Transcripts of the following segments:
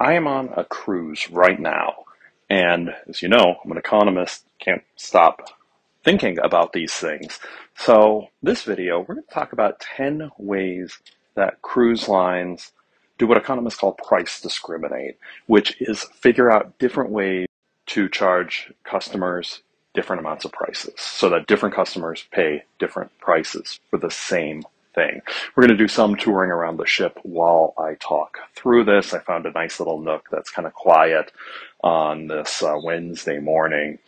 I am on a cruise right now. And as you know, I'm an economist, can't stop thinking about these things. So, this video, we're going to talk about 10 ways that cruise lines do what economists call price discriminate, which is figure out different ways to charge customers different amounts of prices so that different customers pay different prices for the same thing. We're going to do some touring around the ship while I talk through this. I found a nice little nook that's kind of quiet on this uh, Wednesday morning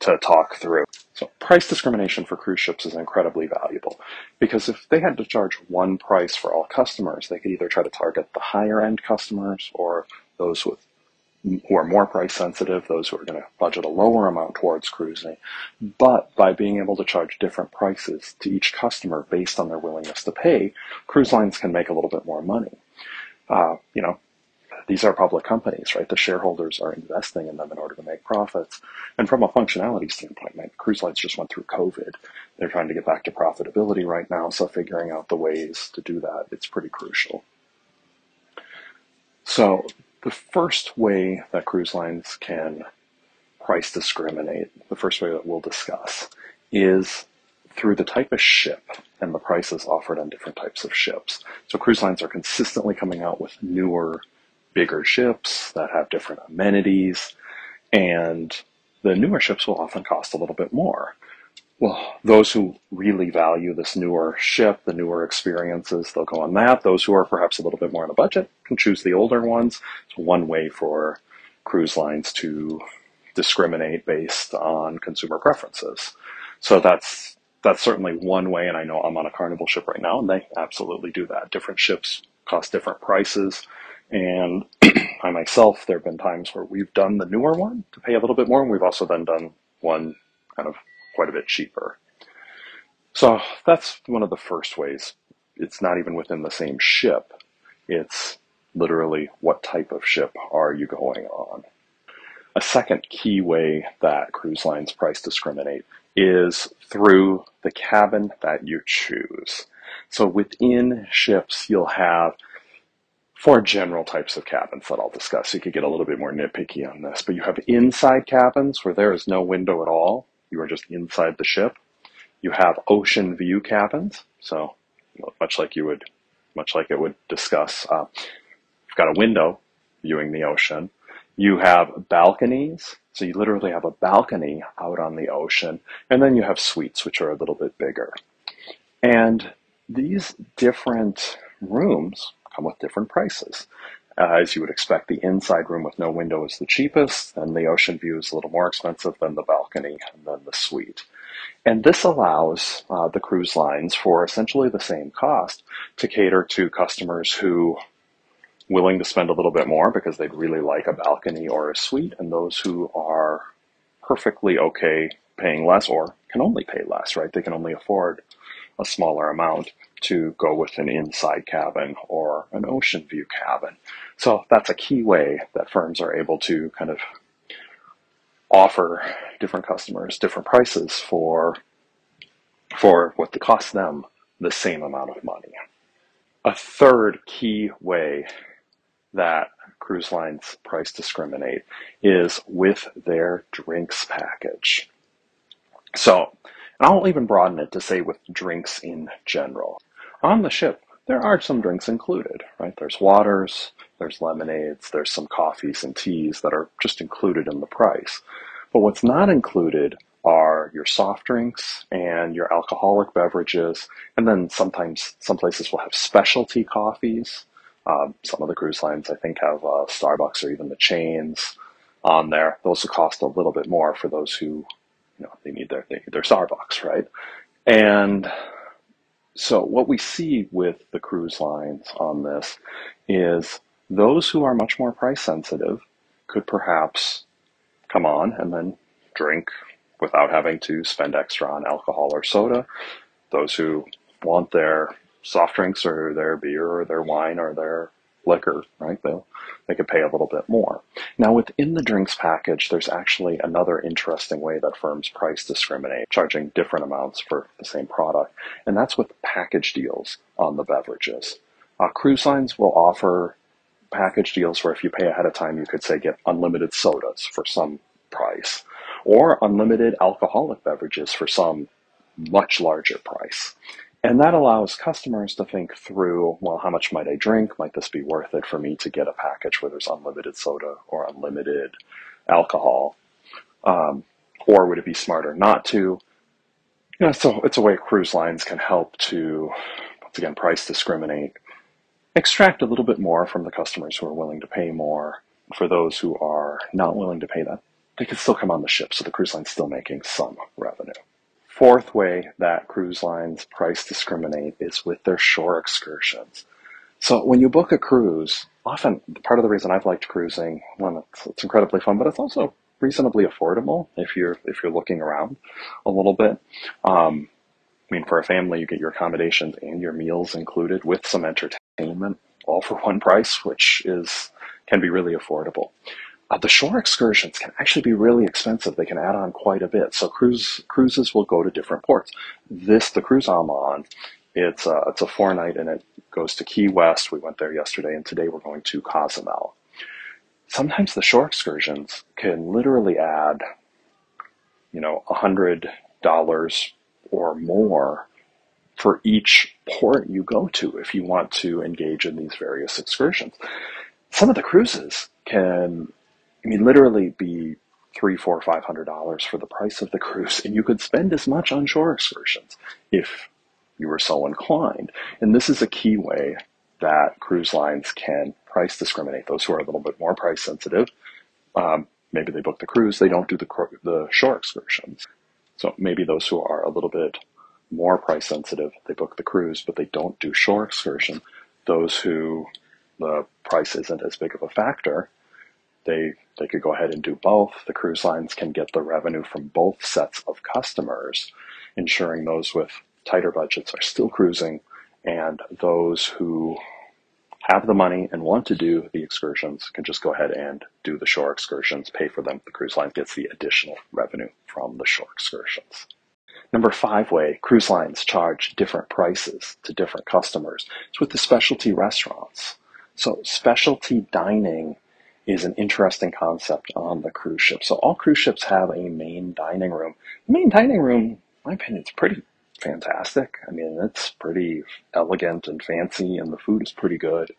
to talk through. So price discrimination for cruise ships is incredibly valuable because if they had to charge one price for all customers, they could either try to target the higher end customers or those with who are more price sensitive, those who are going to budget a lower amount towards cruising. But by being able to charge different prices to each customer based on their willingness to pay, cruise lines can make a little bit more money. Uh, you know, these are public companies, right? The shareholders are investing in them in order to make profits. And from a functionality standpoint, cruise lines just went through COVID. They're trying to get back to profitability right now, so figuring out the ways to do that, it's pretty crucial. So the first way that cruise lines can price discriminate, the first way that we'll discuss, is through the type of ship and the prices offered on different types of ships. So cruise lines are consistently coming out with newer, bigger ships that have different amenities, and the newer ships will often cost a little bit more well, those who really value this newer ship, the newer experiences, they'll go on that. Those who are perhaps a little bit more on a budget can choose the older ones. It's one way for cruise lines to discriminate based on consumer preferences. So that's that's certainly one way, and I know I'm on a Carnival ship right now, and they absolutely do that. Different ships cost different prices, and I myself, there have been times where we've done the newer one to pay a little bit more, and we've also then done one kind of quite a bit cheaper. So that's one of the first ways. It's not even within the same ship. It's literally what type of ship are you going on? A second key way that cruise lines price discriminate is through the cabin that you choose. So within ships, you'll have four general types of cabins that I'll discuss. You could get a little bit more nitpicky on this, but you have inside cabins where there is no window at all. You are just inside the ship. You have ocean view cabins, so much like you would, much like it would discuss. Uh, you've got a window viewing the ocean. You have balconies, so you literally have a balcony out on the ocean, and then you have suites, which are a little bit bigger. And these different rooms come with different prices. Uh, as you would expect, the inside room with no window is the cheapest, and the ocean view is a little more expensive than the balcony and then the suite. And this allows uh, the cruise lines, for essentially the same cost, to cater to customers who willing to spend a little bit more because they'd really like a balcony or a suite, and those who are perfectly okay paying less or can only pay less, right? They can only afford a smaller amount to go with an inside cabin or an ocean view cabin. So that's a key way that firms are able to kind of offer different customers different prices for for what costs them the same amount of money. A third key way that cruise lines price discriminate is with their drinks package. So, and I'll even broaden it to say with drinks in general. On the ship, there are some drinks included, right? There's waters, there's lemonades, there's some coffees and teas that are just included in the price. But what's not included are your soft drinks and your alcoholic beverages, and then sometimes some places will have specialty coffees. Um, some of the cruise lines, I think, have uh, Starbucks or even the chains on there. Those will cost a little bit more for those who, you know, they need their they need their Starbucks, right? And so what we see with the cruise lines on this is those who are much more price sensitive could perhaps come on and then drink without having to spend extra on alcohol or soda. Those who want their soft drinks or their beer or their wine or their liquor, right? They'll, they could pay a little bit more. Now, within the drinks package, there's actually another interesting way that firms price discriminate, charging different amounts for the same product, and that's with package deals on the beverages. Uh, cruise lines will offer package deals where if you pay ahead of time, you could say get unlimited sodas for some price or unlimited alcoholic beverages for some much larger price. And that allows customers to think through, well, how much might I drink? Might this be worth it for me to get a package where there's unlimited soda or unlimited alcohol? Um, or would it be smarter not to? You know, so it's a way cruise lines can help to, once again, price discriminate, extract a little bit more from the customers who are willing to pay more. For those who are not willing to pay that, they can still come on the ship, so the cruise line's still making some revenue. Fourth way that cruise lines price discriminate is with their shore excursions. So when you book a cruise, often part of the reason I've liked cruising, one, it's, it's incredibly fun, but it's also reasonably affordable if you're if you're looking around a little bit. Um, I mean, for a family, you get your accommodations and your meals included with some entertainment, all for one price, which is can be really affordable. Uh, the shore excursions can actually be really expensive. They can add on quite a bit. So cruise cruises will go to different ports. This the cruise I'm on. It's a, it's a four night and it goes to Key West. We went there yesterday, and today we're going to Cozumel sometimes the shore excursions can literally add, you know, a hundred dollars or more for each port you go to if you want to engage in these various excursions. Some of the cruises can, I mean, literally be three, four, five hundred dollars for the price of the cruise, and you could spend as much on shore excursions if you were so inclined. And this is a key way that cruise lines can price discriminate. Those who are a little bit more price sensitive, um, maybe they book the cruise, they don't do the, the shore excursions. So maybe those who are a little bit more price sensitive, they book the cruise, but they don't do shore excursion. Those who the price isn't as big of a factor, they they could go ahead and do both. The cruise lines can get the revenue from both sets of customers, ensuring those with tighter budgets are still cruising, and those who have the money and want to do the excursions can just go ahead and do the shore excursions, pay for them. The cruise line gets the additional revenue from the shore excursions. Number five way, cruise lines charge different prices to different customers. It's with the specialty restaurants. So specialty dining is an interesting concept on the cruise ship. So all cruise ships have a main dining room. The main dining room, my opinion, is pretty fantastic. I mean, it's pretty elegant and fancy, and the food is pretty good.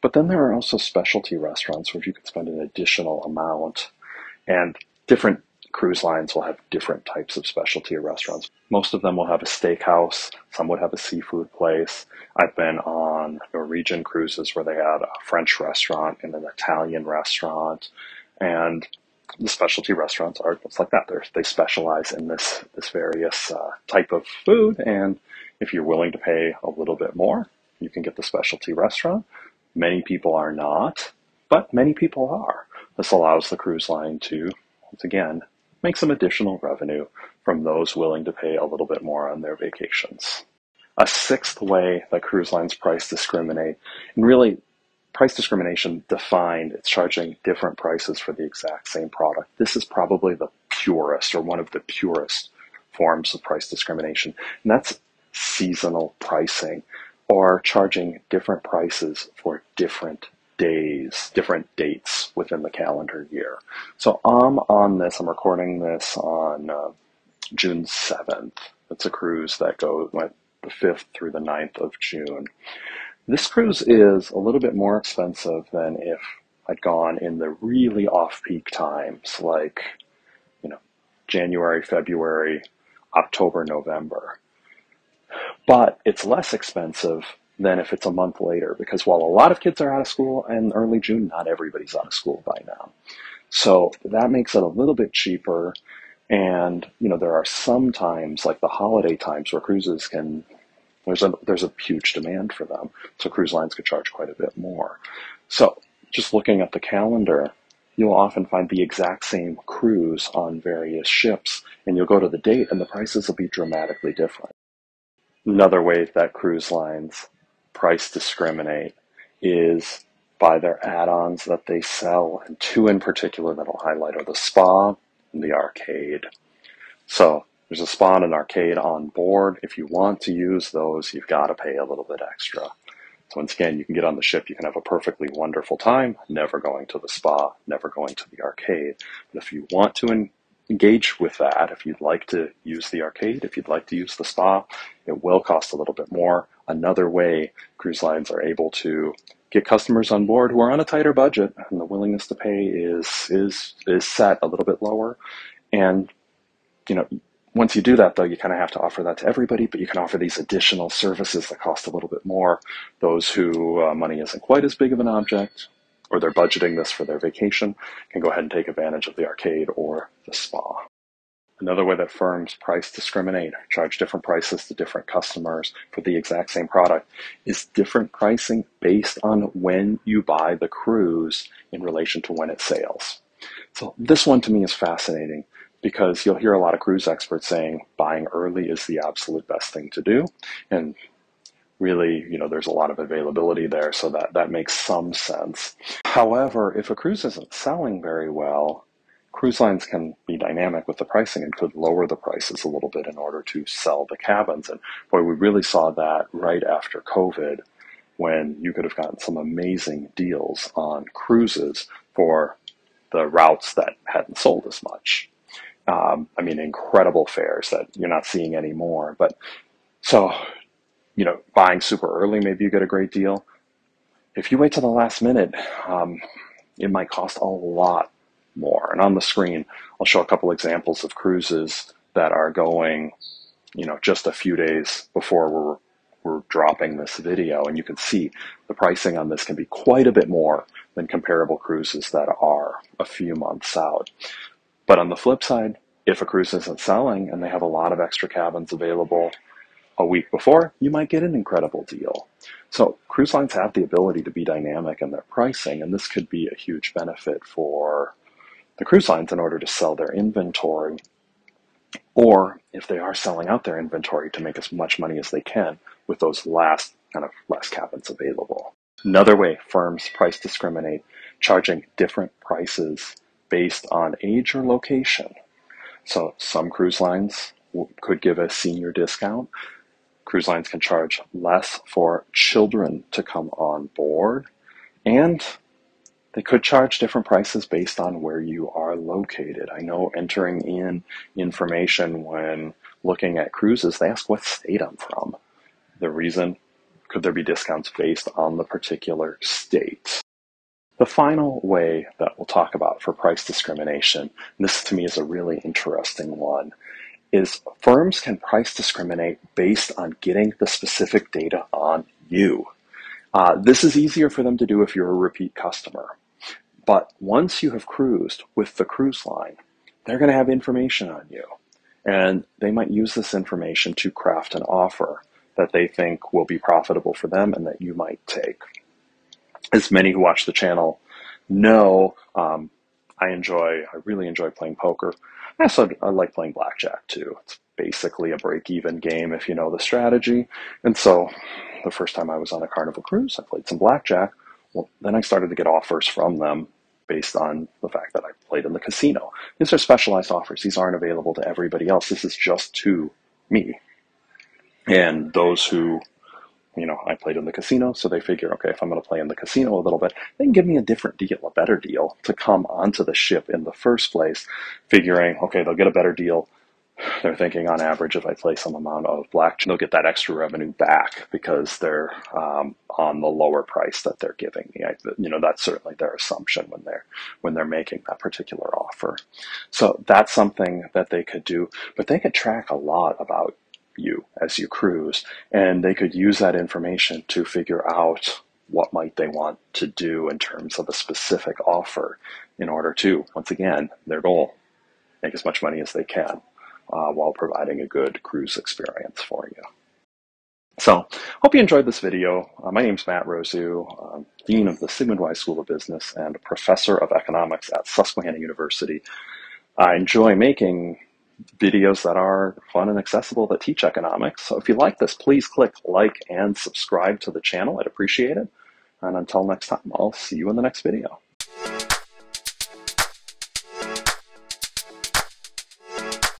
But then there are also specialty restaurants where you can spend an additional amount, and different cruise lines will have different types of specialty restaurants. Most of them will have a steakhouse, some would have a seafood place. I've been on Norwegian cruises where they had a French restaurant and an Italian restaurant, and the specialty restaurants are just like that. They're, they specialize in this this various uh, type of food, and if you're willing to pay a little bit more, you can get the specialty restaurant. Many people are not, but many people are. This allows the cruise line to, once again, make some additional revenue from those willing to pay a little bit more on their vacations. A sixth way that cruise lines price discriminate, and really price discrimination defined, it's charging different prices for the exact same product. This is probably the purest or one of the purest forms of price discrimination, and that's seasonal pricing or charging different prices for different days, different dates within the calendar year. So I'm on this, I'm recording this on uh, June 7th. It's a cruise that goes went the 5th through the 9th of June. This cruise is a little bit more expensive than if I'd gone in the really off-peak times, like, you know, January, February, October, November. But it's less expensive than if it's a month later, because while a lot of kids are out of school in early June, not everybody's out of school by now. So that makes it a little bit cheaper. And, you know, there are some times, like the holiday times, where cruises can there's a there's a huge demand for them, so cruise lines could charge quite a bit more. So just looking at the calendar, you'll often find the exact same cruise on various ships, and you'll go to the date, and the prices will be dramatically different. Another way that cruise lines price discriminate is by their add-ons that they sell, and two in particular that I'll highlight are the spa and the arcade. So there's a spa and an arcade on board. If you want to use those, you've got to pay a little bit extra. So once again, you can get on the ship, you can have a perfectly wonderful time, never going to the spa, never going to the arcade. But if you want to engage with that, if you'd like to use the arcade, if you'd like to use the spa, it will cost a little bit more. Another way cruise lines are able to get customers on board who are on a tighter budget and the willingness to pay is is is set a little bit lower. And you know once you do that though you kind of have to offer that to everybody but you can offer these additional services that cost a little bit more. Those who uh, money isn't quite as big of an object or they're budgeting this for their vacation can go ahead and take advantage of the arcade or the spa Another way that firms price discriminate, charge different prices to different customers for the exact same product, is different pricing based on when you buy the cruise in relation to when it sails. So this one to me is fascinating because you'll hear a lot of cruise experts saying buying early is the absolute best thing to do. And really, you know, there's a lot of availability there, so that, that makes some sense. However, if a cruise isn't selling very well, cruise lines can be dynamic with the pricing and could lower the prices a little bit in order to sell the cabins. And boy, we really saw that right after COVID when you could have gotten some amazing deals on cruises for the routes that hadn't sold as much. Um, I mean, incredible fares that you're not seeing anymore. But so, you know, buying super early, maybe you get a great deal. If you wait till the last minute, um, it might cost a lot more. And on the screen, I'll show a couple examples of cruises that are going, you know, just a few days before we're we're dropping this video, and you can see the pricing on this can be quite a bit more than comparable cruises that are a few months out. But on the flip side, if a cruise isn't selling and they have a lot of extra cabins available a week before, you might get an incredible deal. So cruise lines have the ability to be dynamic in their pricing, and this could be a huge benefit for the cruise lines in order to sell their inventory, or if they are selling out their inventory to make as much money as they can with those last kind of last cabins available. Another way firms price discriminate, charging different prices based on age or location. So some cruise lines could give a senior discount. Cruise lines can charge less for children to come on board. And they could charge different prices based on where you are located. I know entering in information when looking at cruises, they ask what state I'm from. The reason could there be discounts based on the particular state? The final way that we'll talk about for price discrimination, this to me is a really interesting one, is firms can price discriminate based on getting the specific data on you. Uh, this is easier for them to do if you're a repeat customer. But once you have cruised with the cruise line, they're going to have information on you. And they might use this information to craft an offer that they think will be profitable for them and that you might take. As many who watch the channel know, um, I enjoy, I really enjoy playing poker. I also I like playing blackjack too. It's basically a break even game if you know the strategy. And so the first time I was on a carnival cruise, I played some blackjack. Well, then I started to get offers from them based on the fact that I played in the casino. These are specialized offers. These aren't available to everybody else. This is just to me. And those who, you know, I played in the casino, so they figure, okay, if I'm going to play in the casino a little bit, they can give me a different deal, a better deal to come onto the ship in the first place, figuring, okay, they'll get a better deal they're thinking on average if I play some amount of blackjack, they'll get that extra revenue back because they're um, on the lower price that they're giving me. I, you know, that's certainly their assumption when they're when they're making that particular offer. So that's something that they could do, but they could track a lot about you as you cruise, and they could use that information to figure out what might they want to do in terms of a specific offer in order to, once again, their goal, make as much money as they can uh, while providing a good cruise experience for you. So, hope you enjoyed this video. Uh, my name is Matt Rousu, um, Dean of the Sigmund Weis School of Business and Professor of Economics at Susquehanna University. I enjoy making videos that are fun and accessible that teach economics. So if you like this, please click like and subscribe to the channel. I'd appreciate it. And until next time, I'll see you in the next video.